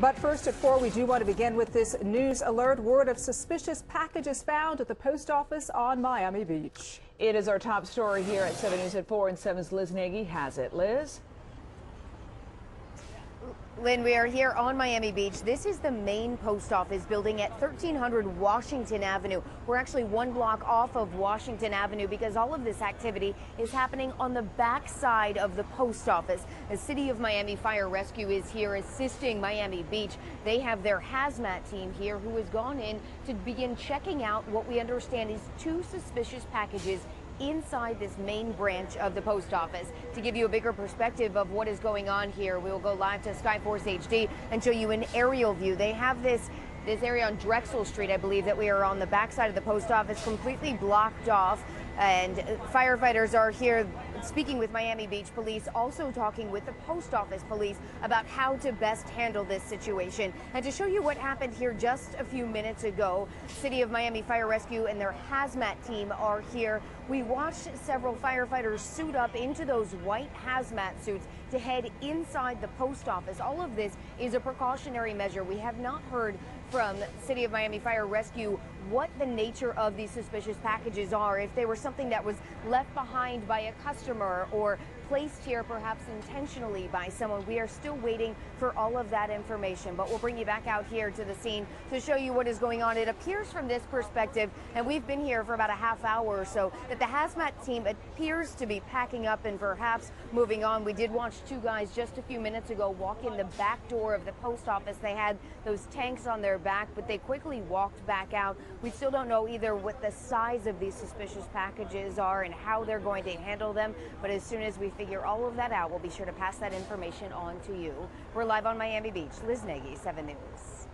But first at 4, we do want to begin with this news alert. Word of suspicious packages found at the post office on Miami Beach. It is our top story here at 7 News at 4, and 7's Liz Nagy has it. Liz? Lynn, we are here on Miami Beach. This is the main post office building at 1300 Washington Avenue. We're actually one block off of Washington Avenue because all of this activity is happening on the back side of the post office. The City of Miami Fire Rescue is here assisting Miami Beach. They have their hazmat team here who has gone in to begin checking out what we understand is two suspicious packages inside this main branch of the post office. To give you a bigger perspective of what is going on here, we will go live to Skyforce HD and show you an aerial view. They have this this area on Drexel Street, I believe that we are on the backside of the post office, completely blocked off. And firefighters are here speaking with Miami Beach police, also talking with the post office police about how to best handle this situation. And to show you what happened here just a few minutes ago, City of Miami Fire Rescue and their hazmat team are here. We watched several firefighters suit up into those white hazmat suits to head inside the post office. All of this is a precautionary measure. We have not heard from City of Miami Fire Rescue what the nature of these suspicious packages are, if they were something that was left behind by a customer or placed here perhaps intentionally by someone. We are still waiting for all of that information, but we'll bring you back out here to the scene to show you what is going on. It appears from this perspective, and we've been here for about a half hour or so, that the hazmat team appears to be packing up and perhaps moving on. We did watch two guys just a few minutes ago walk in the back door of the post office. They had those tanks on their back, but they quickly walked back out. We still don't know either what the size of these suspicious packages are and how they're going to handle them, but as soon as we figure all of that out, we'll be sure to pass that information on to you. We're live on Miami Beach. Liz Nagy, 7 News.